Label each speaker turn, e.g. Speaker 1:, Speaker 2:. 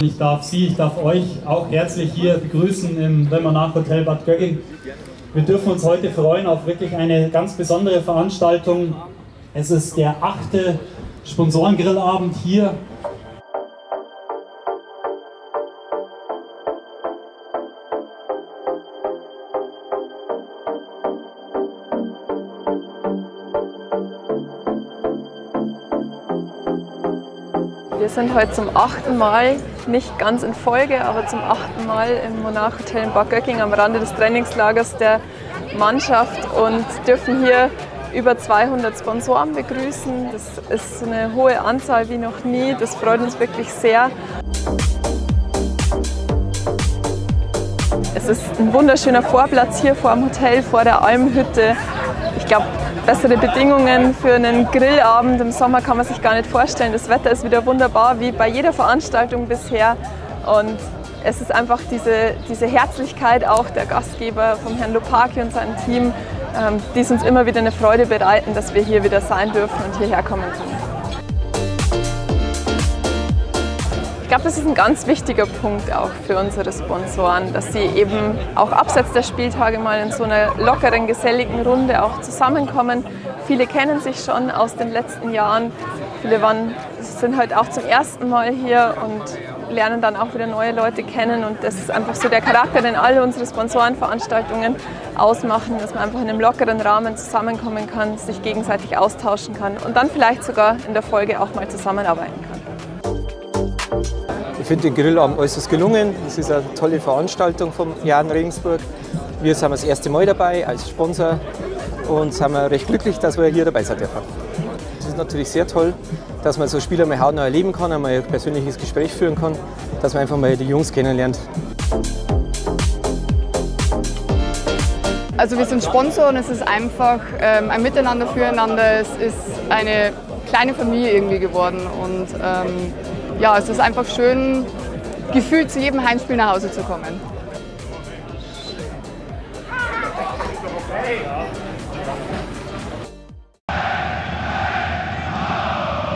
Speaker 1: Ich darf Sie, ich darf euch auch herzlich hier begrüßen im Remonach Hotel Bad Gögging. Wir dürfen uns heute freuen auf wirklich eine ganz besondere Veranstaltung. Es ist der achte Sponsorengrillabend hier
Speaker 2: Wir sind heute zum achten Mal, nicht ganz in Folge, aber zum achten Mal im Monarch Hotel in Bad Göcking am Rande des Trainingslagers der Mannschaft und dürfen hier über 200 Sponsoren begrüßen. Das ist eine hohe Anzahl wie noch nie. Das freut uns wirklich sehr. Es ist ein wunderschöner Vorplatz hier vor dem Hotel, vor der Almhütte. Ich glaube, bessere Bedingungen für einen Grillabend im Sommer kann man sich gar nicht vorstellen. Das Wetter ist wieder wunderbar, wie bei jeder Veranstaltung bisher. Und es ist einfach diese, diese Herzlichkeit auch der Gastgeber vom Herrn Lopaki und seinem Team, ähm, die es uns immer wieder eine Freude bereiten, dass wir hier wieder sein dürfen und hierher kommen können. Glaube, das ist ein ganz wichtiger Punkt auch für unsere Sponsoren, dass sie eben auch abseits der Spieltage mal in so einer lockeren, geselligen Runde auch zusammenkommen. Viele kennen sich schon aus den letzten Jahren. Viele waren, sind heute auch zum ersten Mal hier und lernen dann auch wieder neue Leute kennen. Und das ist einfach so der Charakter, den alle unsere Sponsorenveranstaltungen ausmachen, dass man einfach in einem lockeren Rahmen zusammenkommen kann, sich gegenseitig austauschen kann und dann vielleicht sogar in der Folge auch mal zusammenarbeiten kann.
Speaker 3: Ich finde den Grillabend äußerst gelungen. Es ist eine tolle Veranstaltung vom Jan Regensburg. Wir sind das erste Mal dabei als Sponsor und sind recht glücklich, dass wir hier dabei sein dürfen. Es ist natürlich sehr toll, dass man so Spieler mal hautnah erleben kann, einmal ein persönliches Gespräch führen kann, dass man einfach mal die Jungs kennenlernt.
Speaker 4: Also wir sind Sponsor und es ist einfach ähm, ein Miteinander füreinander. Es ist eine kleine Familie irgendwie geworden und ähm, ja, es ist einfach schön, gefühlt zu jedem Heimspiel nach Hause zu kommen.